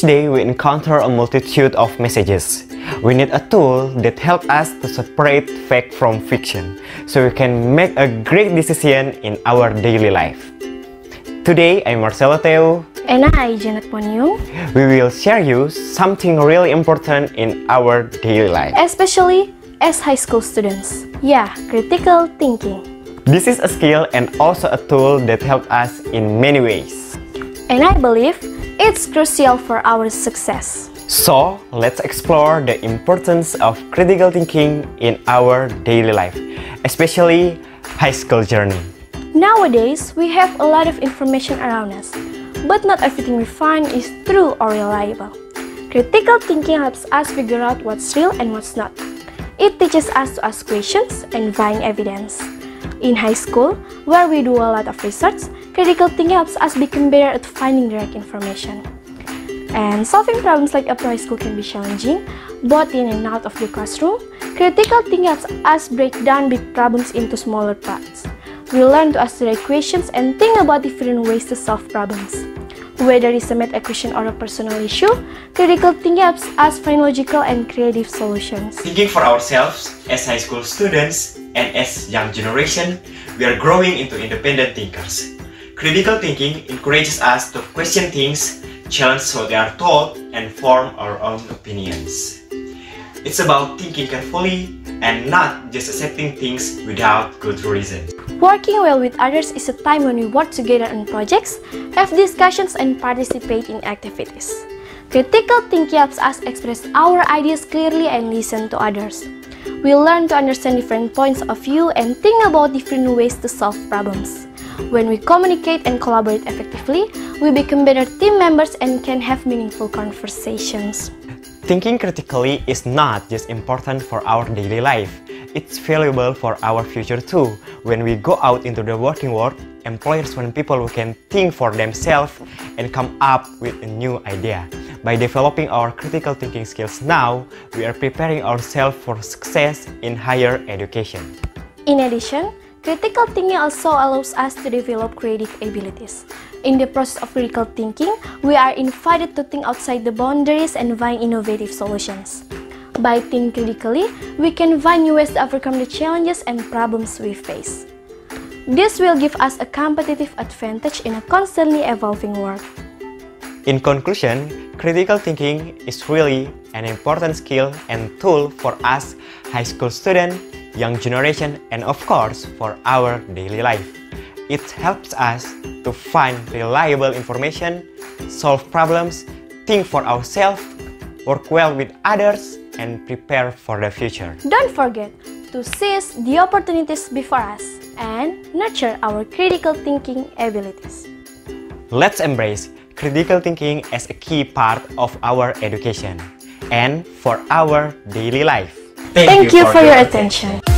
day we encounter a multitude of messages. We need a tool that helps us to separate fact from fiction so we can make a great decision in our daily life. Today, I'm Marcelo Teo. And I, Janet Ponyung. We will share you something really important in our daily life. Especially as high school students. Yeah, critical thinking. This is a skill and also a tool that helps us in many ways. And I believe it's crucial for our success. So, let's explore the importance of critical thinking in our daily life, especially high school journey. Nowadays, we have a lot of information around us, but not everything we find is true or reliable. Critical thinking helps us figure out what's real and what's not. It teaches us to ask questions and find evidence. In high school, where we do a lot of research, critical thinking helps us become better at finding the right information. And solving problems like high school can be challenging, both in and out of the classroom. Critical thinking helps us break down big problems into smaller parts. We learn to ask the right questions and think about different ways to solve problems. Whether it's a math equation or a personal issue, critical thinking helps us find logical and creative solutions. Thinking for ourselves as high school students and as young generation, we are growing into independent thinkers. Critical thinking encourages us to question things challenge what they are told, and form our own opinions. It's about thinking carefully and not just accepting things without good reason. Working well with others is a time when we work together on projects, have discussions, and participate in activities. Critical thinking helps us express our ideas clearly and listen to others. We learn to understand different points of view and think about different ways to solve problems. When we communicate and collaborate effectively, we become better team members and can have meaningful conversations. Thinking critically is not just important for our daily life, it's valuable for our future too. When we go out into the working world, employers want people who can think for themselves and come up with a new idea. By developing our critical thinking skills now, we are preparing ourselves for success in higher education. In addition, Critical thinking also allows us to develop creative abilities. In the process of critical thinking, we are invited to think outside the boundaries and find innovative solutions. By thinking critically, we can find new ways to overcome the challenges and problems we face. This will give us a competitive advantage in a constantly evolving world. In conclusion, critical thinking is really an important skill and tool for us high school students young generation, and of course for our daily life. It helps us to find reliable information, solve problems, think for ourselves, work well with others, and prepare for the future. Don't forget to seize the opportunities before us and nurture our critical thinking abilities. Let's embrace critical thinking as a key part of our education and for our daily life. Thank, Thank you, for, for your attention. attention.